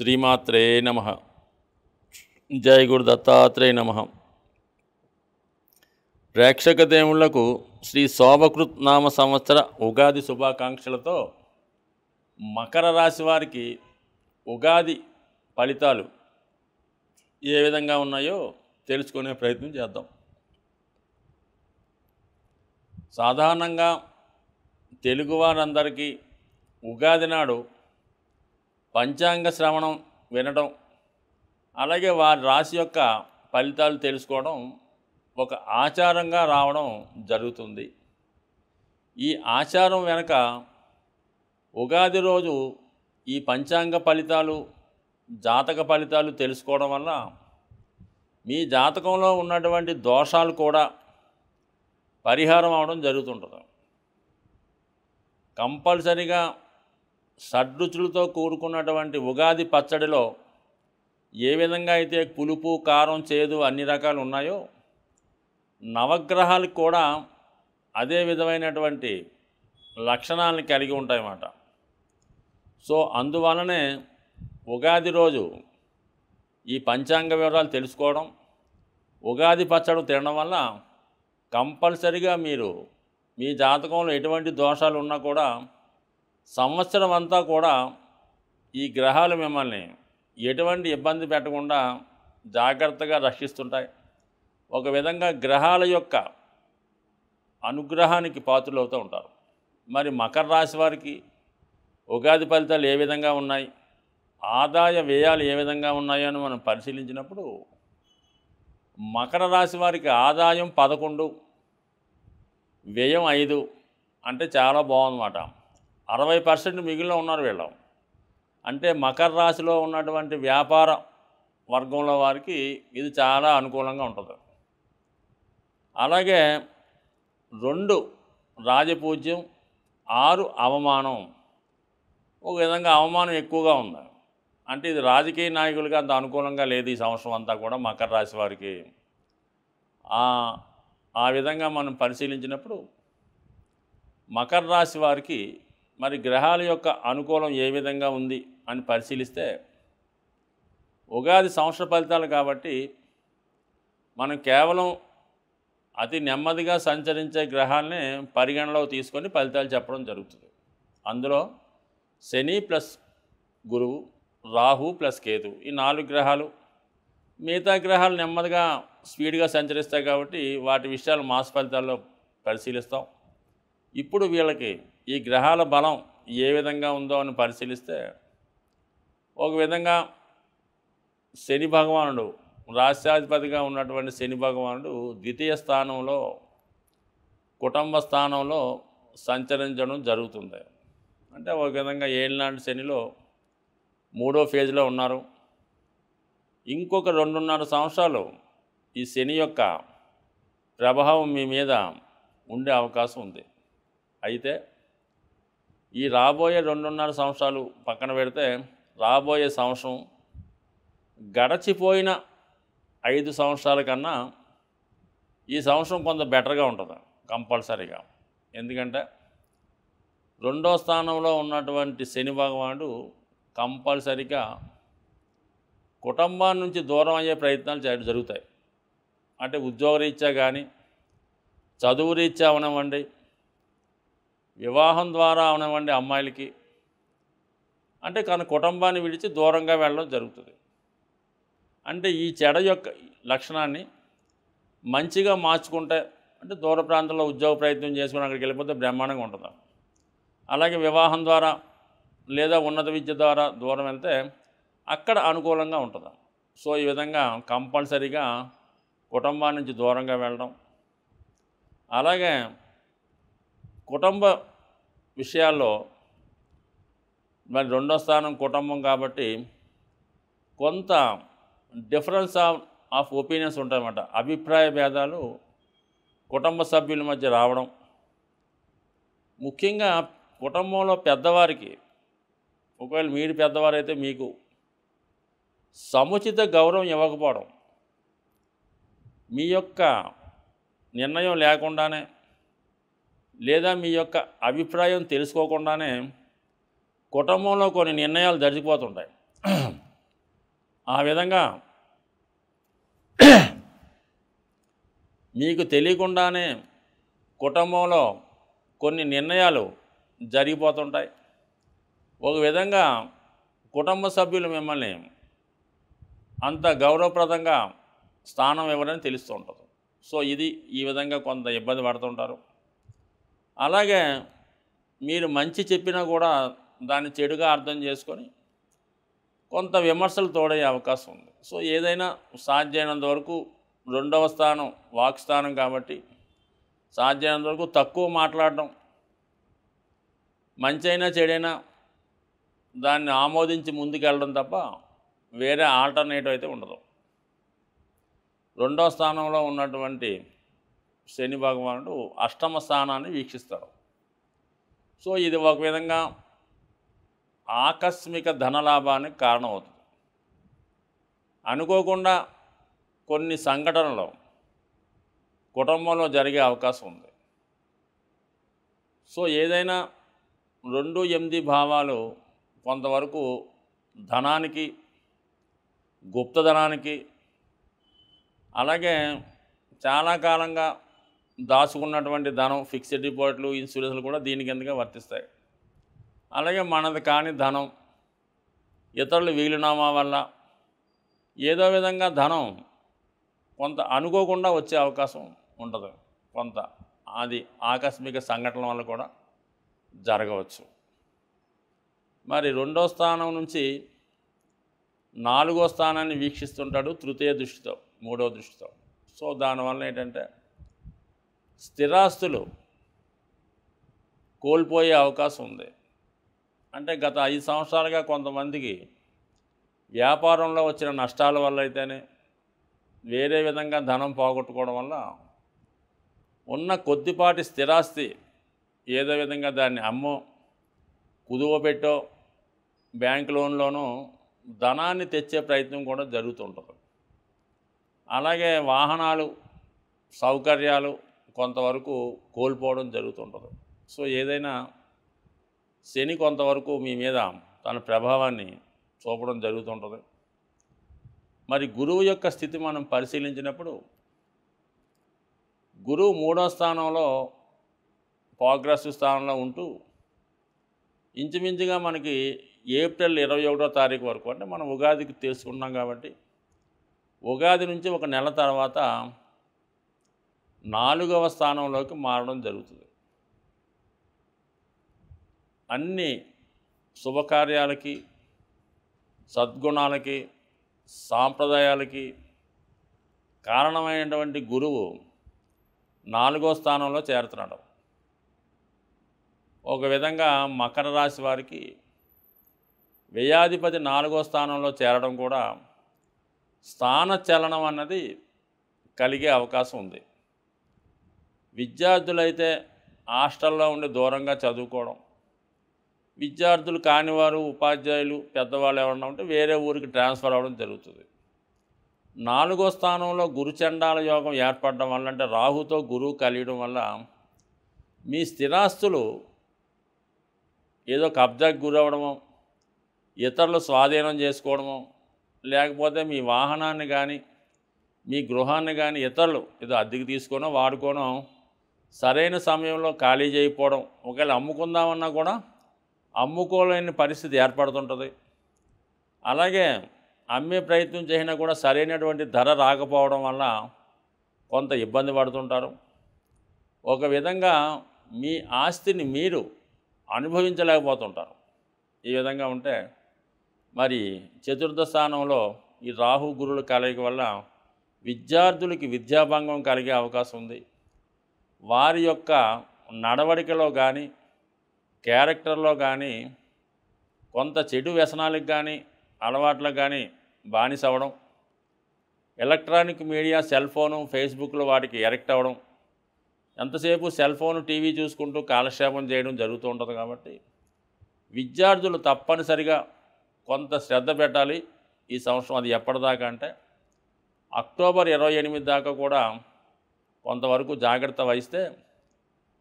శ్రీమాత్రే నమ. జయ గురు దత్తాత్రేయ నమ. ప్రేక్షక దేవుళ్ళకు శ్రీ శోభకృత్ నామ సంవత్సర ఉగాది శుభాకాంక్షలతో మకర రాశి వారికి ఉగాది ఫలితాలు ఏ విధంగా ఉన్నాయో తెలుసుకునే ప్రయత్నం చేద్దాం. సాధారణంగా తెలుగువారందరికీ ఉగాది నాడు పంచాంగ శ్రవణం వినడం అలాగే వారి రాశి యొక్క ఫలితాలు తెలుసుకోవడం ఒక ఆచారంగా రావడం జరుగుతుంది. ఈ ఆచారం వెనక ఉగాది రోజు ఈ పంచాంగ ఫలితాలు జాతక ఫలితాలు తెలుసుకోవడం వల్ల మీ జాతకంలో ఉన్నటువంటి దోషాలు కూడా పరిహారం అవడం జరుగుతుంటుంది. కంపల్సరిగా షడ్రుచులతో కూడుకున్నటువంటి ఉగాది పచ్చడిలో ఏ విధంగా అయితే పులుపు కారం చేదు అన్ని రకాలు ఉన్నాయో నవగ్రహాలకు కూడా అదే విధమైనటువంటి లక్షణాలను కలిగి ఉంటాయన్నమాట. సో అందువలనే ఉగాది రోజు ఈ పంచాంగ వివరాలు తెలుసుకోవడం ఉగాది పచ్చడి తినడం వల్ల కంపల్సరిగా మీరు మీ జాతకంలో ఎటువంటి దోషాలు ఉన్నా కూడా సంవత్సరం అంతా కూడా ఈ గ్రహాలు మిమ్మల్ని ఎటువంటి ఇబ్బంది పెట్టకుండా జాగ్రత్తగా రక్షిస్తుంటాయి. ఒక విధంగా గ్రహాల యొక్క అనుగ్రహానికి పాత్రలు అవుతూ ఉంటారు. మరి మకర రాశి వారికి ఉగాది ఫలితాలు ఏ విధంగా ఉన్నాయి? ఆదాయ వ్యయాలు ఏ విధంగా ఉన్నాయో అని మనం పరిశీలించినప్పుడు మకర రాశి వారికి ఆదాయం పదకొండు వ్యయం ఐదు అంటే చాలా బాగుందన్నమాట అరవై పర్సెంట్ మిగిలిన ఉన్నారు వీళ్ళ. అంటే మకర రాశిలో ఉన్నటువంటి వ్యాపార వర్గంలో వారికి ఇది చాలా అనుకూలంగా ఉంటుంది. అలాగే రెండు రాజపూజ్యం ఆరు అవమానం. ఒక విధంగా అవమానం ఎక్కువగా ఉంది. అంటే ఇది రాజకీయ నాయకులకి అంత అనుకూలంగా లేదు ఈ సంవత్సరం అంతా కూడా మకర రాశి వారికి. ఆ విధంగా మనం పరిశీలించినప్పుడు మకర రాశి వారికి మరి గ్రహాల యొక్క అనుకూలం ఏ విధంగా ఉంది అని పరిశీలిస్తే ఉగాది సంవత్సర ఫలితాలు కాబట్టి మనం కేవలం అతి నెమ్మదిగా సంచరించే గ్రహాలనే పరిగణలో తీసుకొని ఫలితాలు చెప్పడం జరుగుతుంది. అందులో శని ప్లస్ గురువు రాహు ప్లస్ కేతు ఈ నాలుగు గ్రహాలు మిగతా గ్రహాలు నెమ్మదిగా స్పీడ్గా సంచరిస్తాయి కాబట్టి వాటి విషయాలు మాస ఫలితాల్లో పరిశీలిస్తాం. ఇప్పుడు వీళ్ళకి ఈ గ్రహాల బలం ఏ విధంగా ఉందో అని పరిశీలిస్తే ఒక విధంగా శని భగవానుడు రాష్ట్రాధిపతిగా ఉన్నటువంటి శని భగవానుడు ద్వితీయ స్థానంలో కుటుంబ స్థానంలో సంచరించడం జరుగుతుంది. అంటే ఒక విధంగా ఏళ్ళనాటి శనిలో మూడో ఫేజ్లో ఉన్నారు. ఇంకొక రెండున్నర సంవత్సరాలు ఈ శని యొక్క ప్రభావం మీ మీద ఉండే అవకాశం ఉంది. అయితే ఈ రాబోయే రెండున్నర సంవత్సరాలు పక్కన పెడితే రాబోయే సంవత్సరం గడచిపోయిన ఐదు సంవత్సరాల కన్నా ఈ సంవత్సరం కొంత బెటర్గా ఉంటుంది కంపల్సరీగా. ఎందుకంటే రెండో స్థానంలో ఉన్నటువంటి శని భగవానుడు కంపల్సరీగా కుటుంబం నుంచి దూరం అయ్యే ప్రయత్నాలు చేయడం జరుగుతాయి. అంటే ఉద్యోగరీత్యా కానీ చదువు రీత్యా అవనివ్వండి వివాహం ద్వారా అవనివ్వండి అమ్మాయిలకి. అంటే తన కుటుంబాన్ని విడిచి దూరంగా వెళ్ళడం జరుగుతుంది. అంటే ఈ చెడ యొక్క లక్షణాన్ని మంచిగా మార్చుకుంటే అంటే దూర ప్రాంతంలో ఉద్యోగ ప్రయత్నం చేసుకుని అక్కడికి వెళ్ళిపోతే బ్రహ్మాండంగా ఉంటుంది. అలాగే వివాహం ద్వారా లేదా ఉన్నత విద్య ద్వారా దూరం వెళ్తే అక్కడ అనుకూలంగా ఉంటుంది. సో ఈ విధంగా కంపల్సరీగా కుటుంబం నుంచి దూరంగా వెళ్ళడం. అలాగే కుటుంబ విషయాల్లో మరి రెండో స్థానం కుటుంబం కాబట్టి కొంత డిఫరెన్స్ ఆఫ్ ఆఫ్ ఒపీనియన్స్ ఉంటాయన్నమాట. అభిప్రాయ భేదాలు కుటుంబ సభ్యుల మధ్య రావడం. ముఖ్యంగా కుటుంబంలో పెద్దవారికి ఒకవేళ మీరు పెద్దవారైతే మీకు సముచిత గౌరవం ఇవ్వకపోవడం మీ యొక్క నిర్ణయం లేకుండానే లేదా మీ యొక్క అభిప్రాయం తెలుసుకోకుండానే కుటుంబంలో కొన్ని నిర్ణయాలు జరిగిపోతుంటాయి ఆ విధంగా మీకు తెలియకుండానే కుటుంబంలో కొన్ని నిర్ణయాలు జరిగిపోతుంటాయి. ఒక విధంగా కుటుంబ సభ్యులు మిమ్మల్ని అంత గౌరవప్రదంగా స్థానం ఇవ్వరని తెలుస్తూ ఉంటుంది. సో ఇది ఈ విధంగా కొంత ఇబ్బంది పడుతుంటారు. అలాగే మీరు మంచి చెప్పినా కూడా దాన్ని చెడుగా అర్థం చేసుకొని కొంత విమర్శలు తోడయ్యే అవకాశం ఉంది. సో ఏదైనా సాధ్యమైనంత వరకు రెండవ స్థానం వాక్ స్థానం కాబట్టి సాధ్యమైనంత వరకు తక్కువ మాట్లాడడం మంచైనా చెడైనా దాన్ని ఆమోదించి ముందుకెళ్ళడం తప్ప వేరే ఆల్టర్నేటివ్ అయితే ఉండదు. రెండవ స్థానంలో ఉన్నటువంటి శని భగవానుడు అష్టమ స్థానాన్ని వీక్షిస్తాడు. సో ఇది ఒక విధంగా ఆకస్మిక ధనలాభానికి కారణమవుతుంది. అనుకోకుండా కొన్ని సంఘటనలు కుటుంబంలో జరిగే అవకాశం ఉంది. సో ఏదైనా రెండు ఎనిమిది భావాలు కొంతవరకు ధనానికి గుప్తధనానికి అలాగే చాలా కాలంగా దాచుకున్నటువంటి ధనం ఫిక్స్డ్ డిపాజిట్లు ఇన్సూరెన్స్లు కూడా దీని కిందగా వర్తిస్తాయి. అలాగే మనది కాని ధనం ఇతరుల వీలునామా వల్ల ఏదో విధంగా ధనం కొంత అనుకోకుండా వచ్చే అవకాశం ఉండదు. కొంత అది ఆకస్మిక సంఘటనల వల్ల కూడా జరగవచ్చు. మరి రెండో స్థానం నుంచి నాలుగో స్థానాన్ని వీక్షిస్తుంటాడు తృతీయ దృష్టితో మూడో దృష్టితో. సో దానివల్ల ఏంటంటే స్థిరాస్తులు కోల్పోయే అవకాశం ఉంది. అంటే గత ఐదు సంవత్సరాలుగా కొంతమందికి వ్యాపారంలో వచ్చిన నష్టాల వల్ల అయితేనే వేరే విధంగా ధనం పోగొట్టుకోవడం వల్ల ఉన్న కొద్దిపాటి స్థిరాస్తి ఏదో విధంగా దాన్ని అమ్మో కుదువ పెట్టో బ్యాంక్ లోన్లోనూ ధనాన్ని తెచ్చే ప్రయత్నం కూడా జరుగుతుంటుంది. అలాగే వాహనాలు సౌకర్యాలు కొంతవరకు కోల్పోవడం జరుగుతుంటుంది సో ఏదైనా శని కొంతవరకు మీ మీద తన ప్రభావాన్ని చూపడం జరుగుతుంటుంది. మరి గురువు యొక్క స్థితి మనం పరిశీలించినప్పుడు గురువు మూడో స్థానంలో ప్రోగ్రెస్ స్థానంలో ఉంటూ ఇంచుమించుగా మనకి ఏప్రిల్ ఇరవై ఒకటో తారీఖు వరకు అంటే మనం ఉగాదికి తెలుసుకున్నాం కాబట్టి ఉగాది నుంచి ఒక నెల తర్వాత నాలుగవ స్థానంలోకి మారడం జరుగుతుంది. అన్ని శుభకార్యాలకి సద్గుణాలకి సాంప్రదాయాలకి కారణమైనటువంటి గురువు నాలుగో స్థానంలో చేరుతున్నాడు ఒక విధంగా మకర రాశి వారికి వ్యయాధిపతి నాలుగో స్థానంలో చేరడం కూడా స్థాన చలనం అన్నది కలిగే అవకాశం ఉంది. విద్యార్థులైతే హాస్టల్లో ఉండి దూరంగా చదువుకోవడం. విద్యార్థులు కానివారు ఉపాధ్యాయులు పెద్దవాళ్ళు ఎవరన్నా ఉంటే వేరే ఊరికి ట్రాన్స్ఫర్ అవ్వడం జరుగుతుంది. నాలుగో స్థానంలో గురుచండాల యోగం ఏర్పడడం వల్ల అంటే రాహుతో గురువు కలియడం వల్ల మీ స్థిరాస్తులు ఏదో కబ్జాకి గురవడము ఇతరులు స్వాధీనం చేసుకోవడము లేకపోతే మీ వాహనాన్ని కానీ మీ గృహాన్ని కానీ ఇతరులు ఏదో అద్దెకి తీసుకోనో వాడుకోనో సరైన సమయంలో ఖాళీ చేయకపోవడం ఒకవేళ అమ్ముకుందామన్నా కూడా అమ్ముకోలేని పరిస్థితి ఏర్పడుతుంటుంది. అలాగే అమ్మే ప్రయత్నం చేసినా కూడా సరైనటువంటి ధర రాకపోవడం వల్ల కొంత ఇబ్బంది పడుతుంటారు. ఒక విధంగా మీ ఆస్తిని మీరు అనుభవించలేకపోతుంటారు. ఈ విధంగా ఉంటే మరి చతుర్థ స్థానంలో ఈ రాహు గురుల కలయిక వల్ల విద్యార్థులకి విద్యాభంగం కలిగే అవకాశం ఉంది. వారి యొక్క నడవడికలో కానీ క్యారెక్టర్లో కానీ కొంత చెడు వ్యసనాలకు కానీ అలవాట్లకు కానీ బానిస అవ్వడం ఎలక్ట్రానిక్ మీడియా సెల్ ఫోను ఫేస్బుక్లో వాటికి ఎరెక్ట్ అవ్వడం ఎంతసేపు సెల్ ఫోన్ టీవీ చూసుకుంటూ కాలక్షేపం చేయడం జరుగుతూ ఉంటుంది కాబట్టి విద్యార్థులు తప్పనిసరిగా కొంత శ్రద్ధ పెట్టాలి ఈ సంవత్సరం. అది ఎప్పటిదాకా అంటే అక్టోబర్ ఇరవై ఎనిమిది దాకా కూడా కొంతవరకు జాగ్రత్త వహిస్తే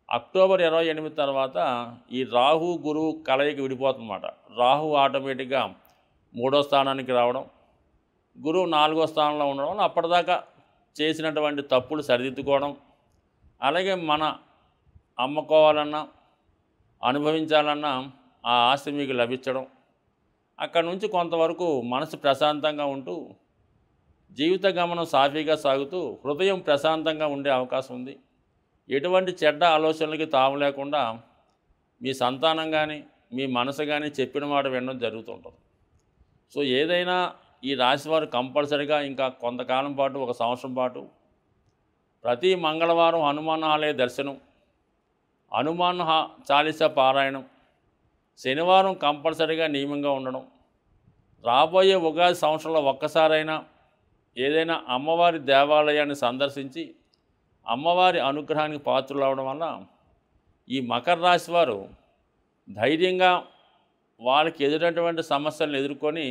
అక్టోబర్ ఇరవై ఎనిమిది తర్వాత ఈ రాహు గురువు కలయిక విడిపోతుందన్నమాట. రాహు ఆటోమేటిక్గా మూడో స్థానానికి రావడం గురువు నాలుగో స్థానంలో ఉండడం వల్ల అప్పటిదాకా చేసినటువంటి తప్పులు సరిదిద్దుకోవడం అలాగే మన అమ్ముకోవాలన్నా అనుభవించాలన్నా ఆ ఆస్తి మీకు లభించడం. అక్కడ నుంచి కొంతవరకు మనసు ప్రశాంతంగా ఉంటూ జీవిత గమనం సాఫీగా సాగుతూ హృదయం ప్రశాంతంగా ఉండే అవకాశం ఉంది. ఎటువంటి చెడ్డ ఆలోచనలకి తాము లేకుండా మీ సంతానం కానీ మీ మనసు కానీ చెప్పిన మాట వినడం జరుగుతుంటుంది సో ఏదైనా ఈ రాశివారు కంపల్సరిగా ఇంకా కొంతకాలం పాటు ఒక సంవత్సరం పాటు ప్రతి మంగళవారం హనుమాన్ ఆలయ దర్శనం హనుమాన్ హా పారాయణం శనివారం కంపల్సరీగా నియమంగా ఉండడం రాబోయే ఉగాది సంవత్సరంలో ఒక్కసారైనా ఏదైనా అమ్మవారి దేవాలయాన్ని సందర్శించి అమ్మవారి అనుగ్రహానికి పాత్రలు అవడం వల్ల ఈ మకర రాశి వారు ధైర్యంగా వాళ్ళకి ఎదురైనటువంటి సమస్యలను ఎదుర్కొని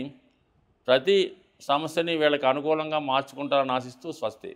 ప్రతి సమస్యని వీళ్ళకి అనుకూలంగా మార్చుకుంటారని ఆశిస్తూ స్వస్తి.